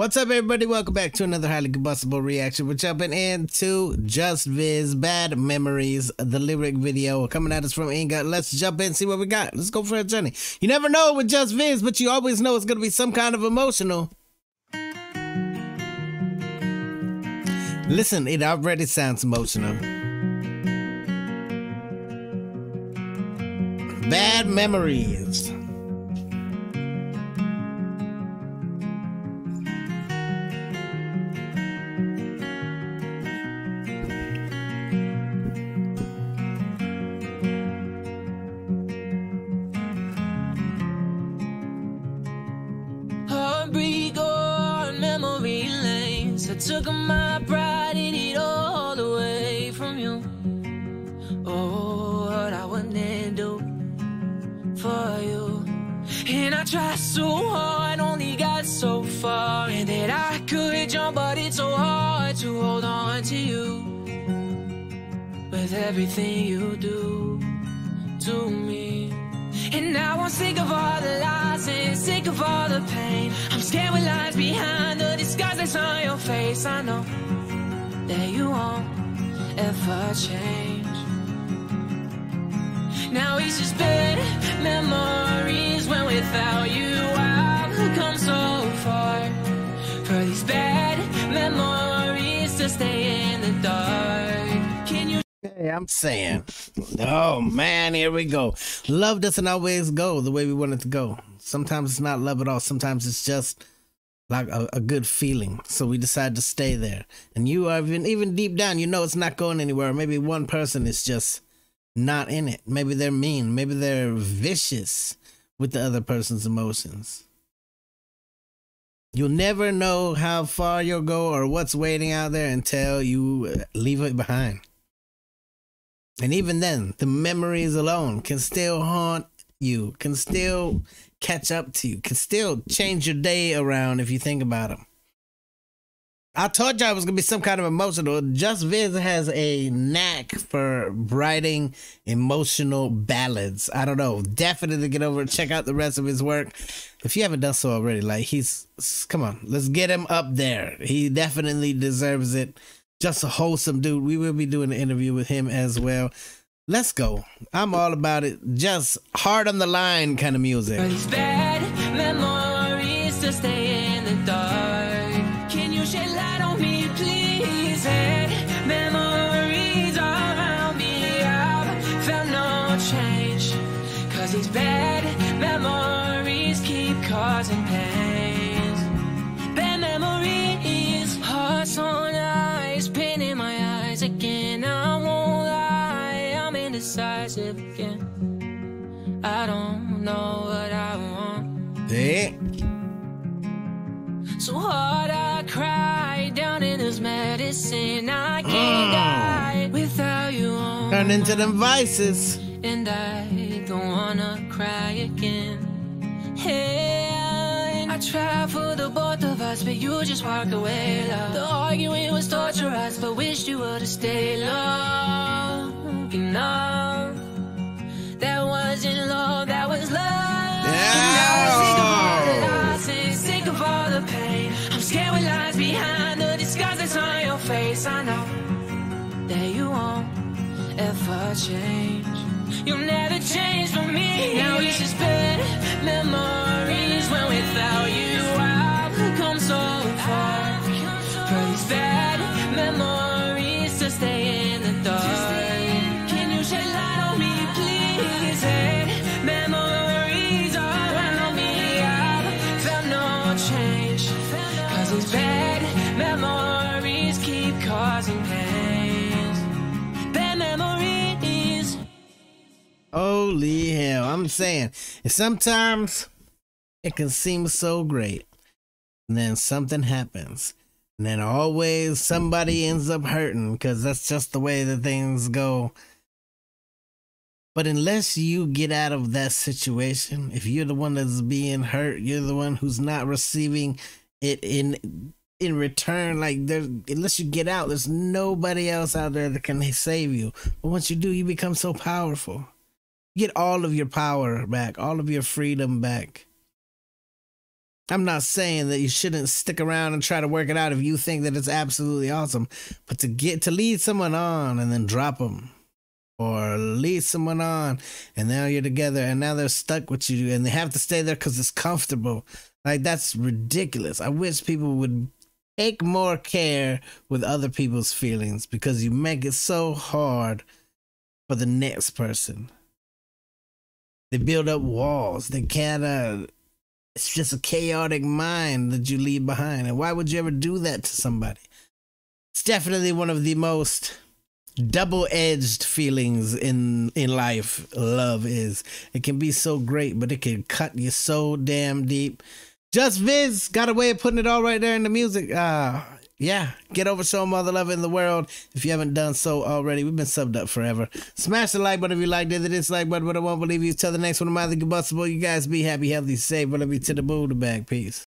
What's up, everybody? Welcome back to another highly combustible reaction. We're jumping into Just Viz Bad Memories, the lyric video coming at us from Inga. Let's jump in and see what we got. Let's go for a journey. You never know with Just Viz, but you always know it's going to be some kind of emotional. Listen, it already sounds emotional. Bad Memories. Took my pride in it all away from you. Oh, what I wouldn't do for you. And I tried so hard, only got so far. And that I could jump, but it's so hard to hold on to you. With everything you do to me. And now I'm sick of all the lies and sick of all the pain. I'm scared with lies behind the on your face. I know that you won't ever change. Now it's just bad memories when without you I've come so far. For these bad memories to stay in the dark. Can you? Hey, I'm saying, oh man, here we go. Love doesn't always go the way we want it to go. Sometimes it's not love at all. Sometimes it's just like a, a good feeling. So we decide to stay there. And you are even even deep down, you know it's not going anywhere. Maybe one person is just not in it. Maybe they're mean. Maybe they're vicious with the other person's emotions. You'll never know how far you'll go or what's waiting out there until you uh, leave it behind. And even then, the memories alone can still haunt you, can still catch up to you, can still change your day around if you think about them. I told you I was gonna be some kind of emotional. Just Viz has a knack for writing emotional ballads. I don't know. Definitely get over and check out the rest of his work. If you haven't done so already, like he's come on, let's get him up there. He definitely deserves it. Just a wholesome dude. We will be doing an interview with him as well. Let's go. I'm all about it. Just hard on the line kind of music. Yeah. So hard I cry down in this medicine. I can't Mm. die without you on. Turn into them vices. And I don't wanna cry again. Hey, I tried for the both of us, but you just walked away. Love. The arguing was torture us, but wished you would've stayed long enough. That wasn't love, that was love. And pain. I'm scared with lies behind the disguise that's on your face. I know that you won't ever change. You'll never change for me. Now it's just bad causing pains. Bad memories. Holy hell. I'm saying, sometimes it can seem so great. And then something happens. And then always somebody ends up hurting because that's just the way that things go. But unless you get out of that situation, if you're the one that's being hurt, you're the one who's not receiving it in in return, like unless you get out, there's nobody else out there that can save you. But once you do, you become so powerful. You get all of your power back, all of your freedom back. I'm not saying that you shouldn't stick around and try to work it out if you think that it's absolutely awesome, but to get to lead someone on and then drop them, or lead someone on and now you're together and now they're stuck with you and they have to stay there because it's comfortable. Like that's ridiculous. I wish people would take more care with other people's feelings because you make it so hard for the next person. They build up walls. They kind of uh, it's just a chaotic mind that you leave behind. And why would you ever do that to somebody? It's definitely one of the most double-edged feelings in in life love is it can be so great but it can cut you so damn deep just viz got a way of putting it all right there in the music. Uh yeah get over show mother love in the world if you haven't done so already. We've been subbed up forever. Smash the like button if you liked it the dislike button but i won't believe you. Till the next one of my combustible you guys be happy healthy safe. Whatever you to the the bag. Peace